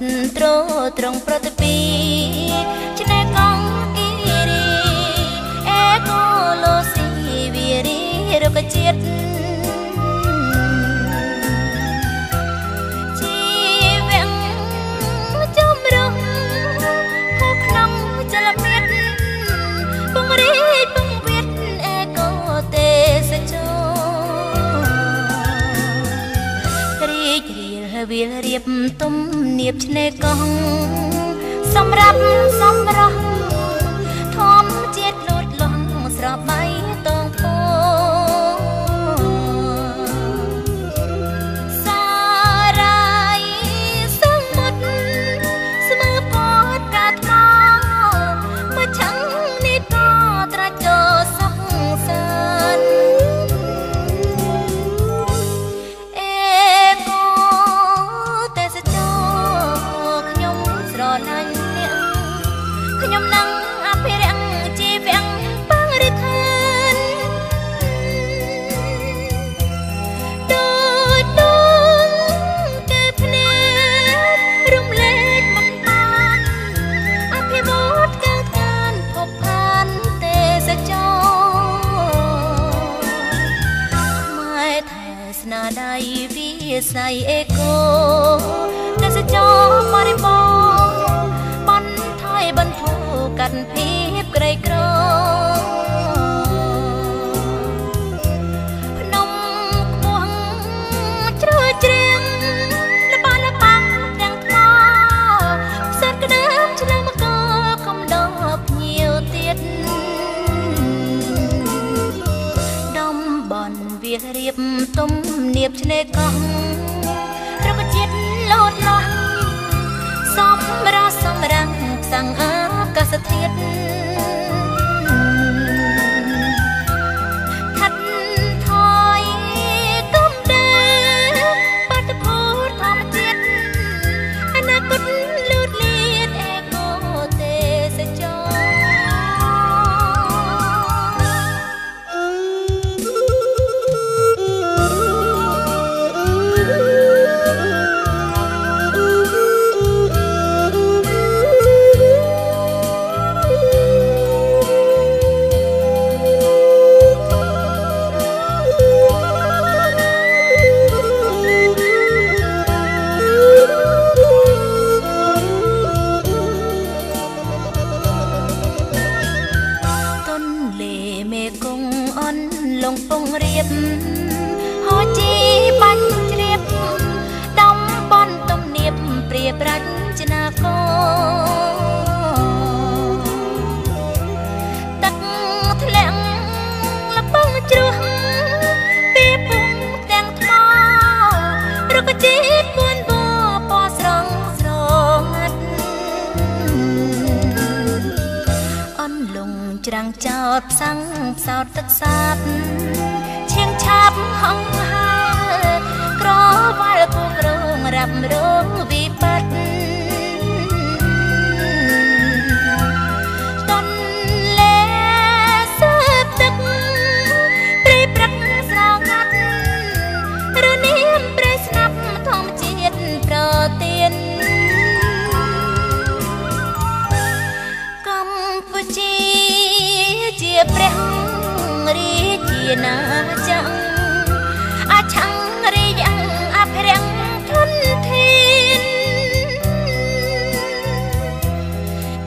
មុទ្រត្រត្រង់ប្រតិពីឆ្នេរកងអ៊ីរីអេកូឡូស៊ីវីរីរុក្ខជាតិ វាលរៀបទំនៀបឆ្នេរកោះសម្រាប់សម្រស់ ស័យអេកូទេសចរបរិបោបនថយបន្ធូកាត់ភា ទំនៀបឆ្នេរកោះរុក្ខជាតិលោតលាស់សំរះសំរាំងផ្សាំងអាកាសធាតុ ងពងរៀបហោជីបាញ់ជ្រាបដំបនទំនៀបព្រាប្រាជ្ញាកោ ច្រាំងចោតផ្សាំងផ្សោតទឹកសាប ណាចាំងអាឆាំងរីយ៉ាងអភិរងធនធាន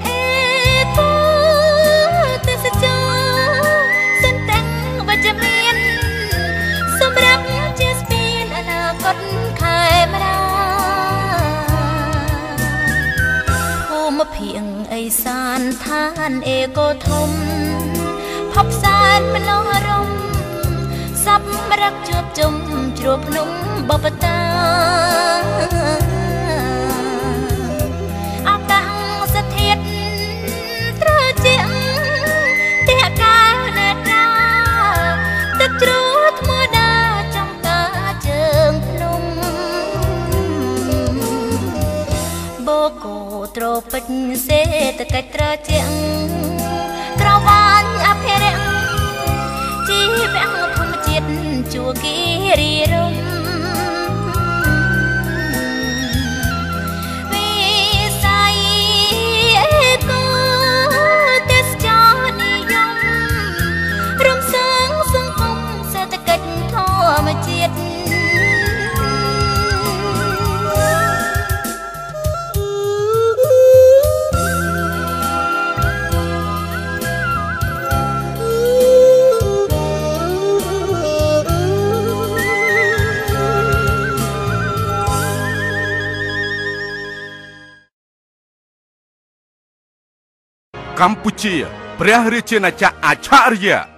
អេតូទេសចរសិនទាំងវិជ្ជមានសម្រាប់ជាស្ពានអនាគតខែមរាភូមិភាងអេសានឋានអេកូធំផប់សានមនោរម្យ សម្រាប់ជួបជុំជ្រួភ្នំបបតាអាកាសធាតុត្រជាក់តែកាលណែតាទឹកជ្រោះថ្មដាចំកាជើងភ្នំបូកូត្រូពិចសេតកិច្ចត្រជាក់ ជួគិរីរំ កម្ពុជា ព្រះរាជាណាចក្រអច្ឆរិយៈ